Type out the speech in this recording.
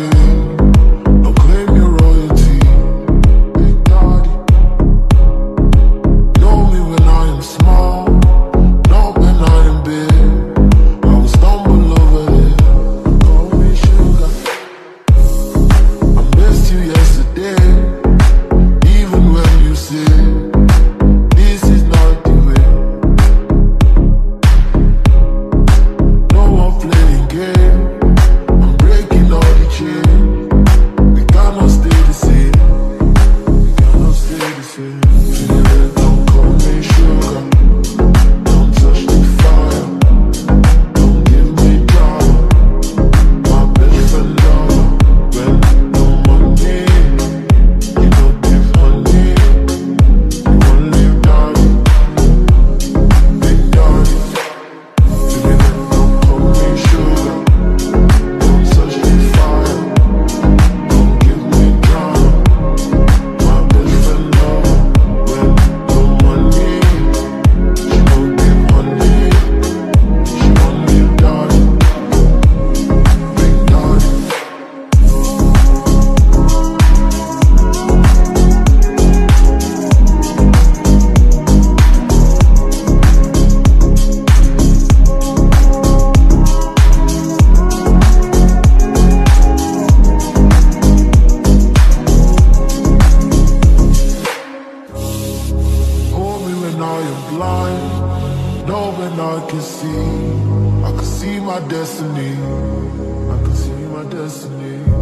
Mm-hmm. know and I can see I can see my destiny. I can see my destiny.